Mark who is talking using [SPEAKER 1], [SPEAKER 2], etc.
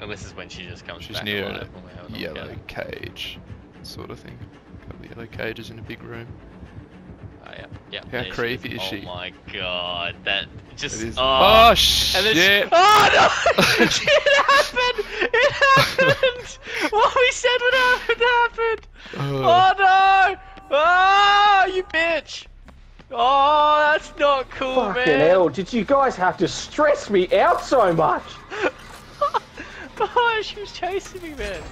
[SPEAKER 1] And this is when she just comes
[SPEAKER 2] She's
[SPEAKER 1] back
[SPEAKER 2] near a
[SPEAKER 1] when we have a look
[SPEAKER 2] yellow
[SPEAKER 1] at
[SPEAKER 2] cage, sort of thing. Couple of yellow cages in a big room.
[SPEAKER 1] Oh, yeah, yeah.
[SPEAKER 2] How
[SPEAKER 1] there
[SPEAKER 2] creepy is
[SPEAKER 1] oh
[SPEAKER 2] she?
[SPEAKER 1] my god, that just.
[SPEAKER 2] It is.
[SPEAKER 1] Oh,
[SPEAKER 2] Oh,
[SPEAKER 1] and
[SPEAKER 2] shit!
[SPEAKER 1] then- Oh no! it happened! It happened! what we said would happen happened!
[SPEAKER 2] Ugh.
[SPEAKER 1] Oh no! Oh, you bitch! Oh, that's not cool,
[SPEAKER 3] Fucking
[SPEAKER 1] man.
[SPEAKER 3] hell, did you guys have to stress me out so much?
[SPEAKER 1] She was chasing me, man.